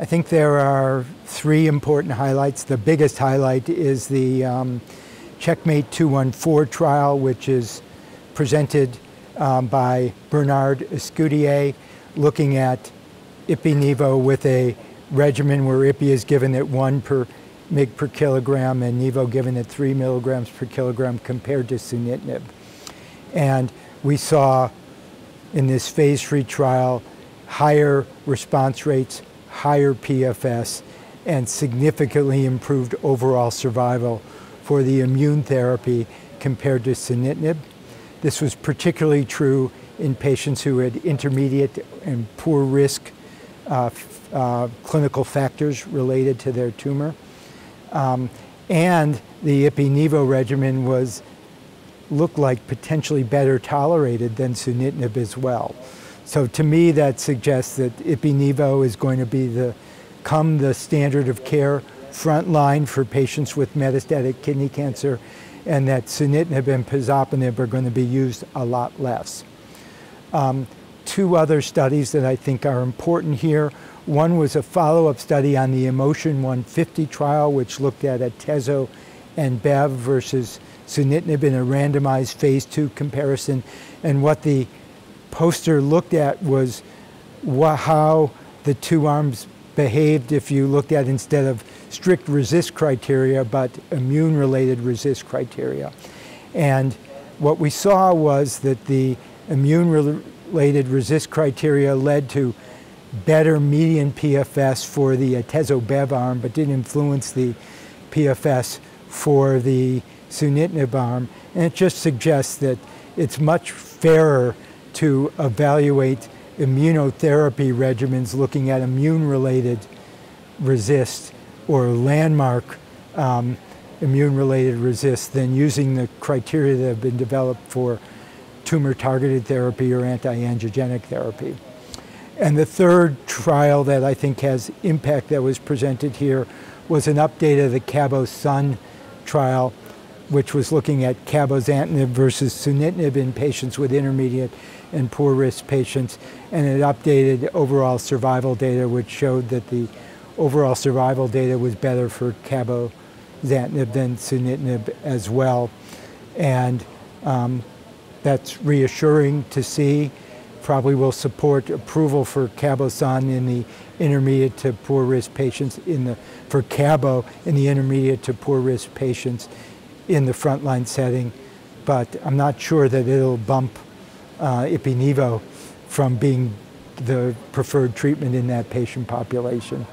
I think there are three important highlights. The biggest highlight is the um, Checkmate 214 trial, which is presented um, by Bernard Escudier, looking at Ipi-Nivo with a regimen where Ipi is given at one per mg per kilogram and Nivo given at three milligrams per kilogram compared to sunitinib. And we saw in this phase three trial higher response rates, higher PFS, and significantly improved overall survival for the immune therapy compared to sunitinib. This was particularly true in patients who had intermediate and poor risk uh, uh, clinical factors related to their tumor. Um, and the Ipi-Nivo regimen was looked like potentially better tolerated than sunitinib as well. So to me, that suggests that Ipi-Nivo is going to be the, come the standard of care front line for patients with metastatic kidney cancer and that sunitinib and pazopanib are going to be used a lot less. Um, two other studies that I think are important here. One was a follow-up study on the IMmotion 150 trial, which looked at Atezo and Bev versus sunitinib in a randomized phase two comparison. And what the poster looked at was how the two arms behaved if you looked at instead of strict RECIST criteria, but immune related RECIST criteria. And what we saw was that the immune related RECIST criteria led to better median PFS for the atezo-bev arm, but didn't influence the PFS for the sunitinib arm. And it just suggests that it's much fairer to evaluate immunotherapy regimens looking at immune-related RECIST or landmark um, immune-related RECIST than using the criteria that have been developed for tumor-targeted therapy or anti-angiogenic therapy. And the third trial that I think has impact that was presented here was an update of the Cabo-Sun trial, which was looking at cabozantinib versus sunitinib in patients with intermediate and poor risk patients. And it updated overall survival data, which showed that the overall survival data was better for cabozantinib than sunitinib as well. And um, that's reassuring to see. Probably will support approval for Cabo-Sun in the intermediate to poor risk patients in the, for Cabo in the intermediate to poor risk patients in the frontline setting. But I'm not sure that it'll bump uh, Ipi-Nivo from being the preferred treatment in that patient population.